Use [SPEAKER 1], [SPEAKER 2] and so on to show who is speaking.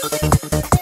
[SPEAKER 1] ¡Gracias!